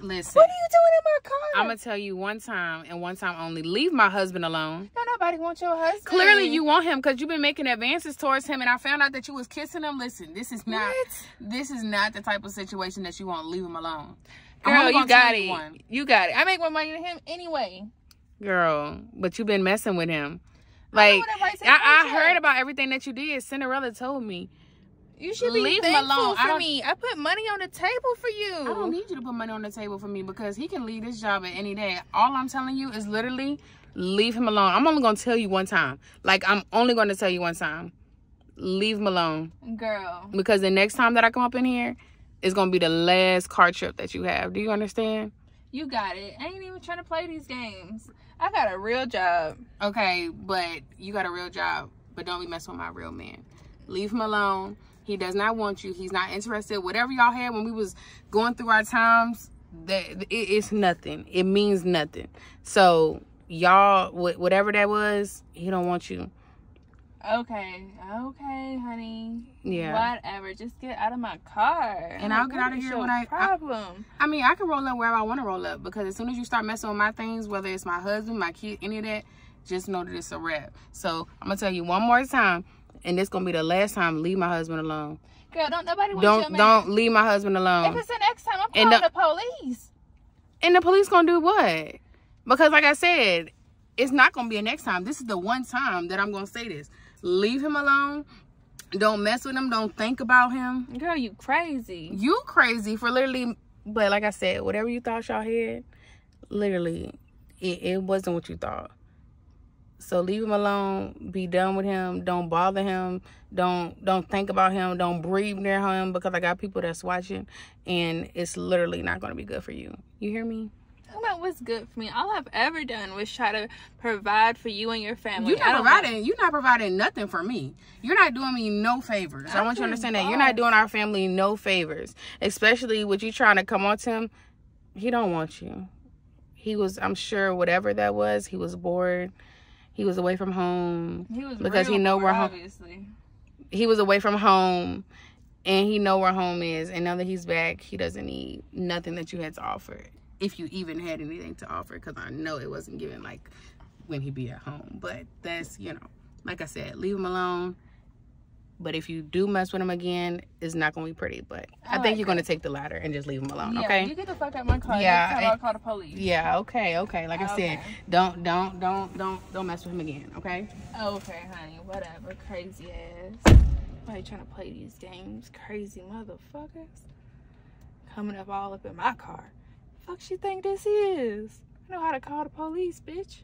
Listen. What are you doing in my car? I'm gonna tell you one time and one time only. Leave my husband alone. No, nobody wants your husband. Clearly, you want him because you've been making advances towards him, and I found out that you was kissing him. Listen, this is not. What? This is not the type of situation that you want. Leave him alone. Girl, you got it. one. You got it. I make more money than him anyway. girl. But you've been messing with him. Like what say I, I heard about everything that you did. Cinderella told me. You should be Leave him thankful alone. I for don't- me. I put money on the table for you. I don't need you to put money on the table for me because he can leave this job at any day. All I'm telling you is literally leave him alone. I'm only gonna tell you one time. Like I'm only gonna tell you one time. Leave him alone. Girl. Because the next time that I come up in here, it's gonna be the last car trip that you have. Do you understand? You got it. I ain't even trying to play these games. I got a real job. Okay, but you got a real job, but don't be messing with my real man. Leave him alone. He does not want you. He's not interested. Whatever y'all had when we was going through our times, that it, it's nothing. It means nothing. So y'all, wh- whatever that was, he don't want you. Okay, okay, honey. Yeah. Whatever. Just get out of my car. And I'll get out of here when I- I- problem. I mean, I can roll up wherever I want to roll up because as soon as you start messing with my things, whether it's my husband, my kid, any of that, just know that it's a wrap. So I'm gonna tell you one more time, and this gonna be the last time. Leave my husband alone. Girl, don't nobody want Don't don't leave my husband alone. If it's the next time, I'm calling the- the police. And the police gonna do what? Because like I said, it's not gonna be a next time. This is the one time that I'm gonna say this. Leave him alone. Don't mess with him. Don't think about him. Girl, you crazy. You crazy for literally. But like I said, whatever you thought y'all had, literally, it, it wasn't what you thought. So leave him alone. Be done with him. Don't bother him. Don't don't think about him. Don't breathe near him because I got people that's watching, and it's literally not gonna be good for you. You hear me? Talk about what's good for me. All I've ever done was try to provide for you and your family. You're not providing. You're not providing nothing for me. You're not doing me no favors. I, I want you to understand that you're not doing our family no favors, especially with you trying to come on to him. He don't want you. He was. I'm sure whatever that was. He was bored. He was away from home. He was Because he know bored, we're home. obviously. He was away from home, and he know where home is. And now that he's back, he doesn't need nothing that you had to offer, if you even had anything to offer. Because I know it wasn't given like when he be at home. But that's you know, like I said, leave him alone. But if you do mess with him again, it's not gonna be pretty. But I I think like you're gonna take the latter and just leave him alone. Yeah, okay. you get the fuck out of my car. Yeah, Next time I'll call the police. yeah. Okay. Okay. Like I Okay. said, don't don't don't don't don't mess with him again. Okay. Okay, honey. Whatever. Crazy ass. Why you trying to play these games? Crazy motherfuckers. Coming up all up in my car. Fuck she think this is? I know how to call the police, bitch.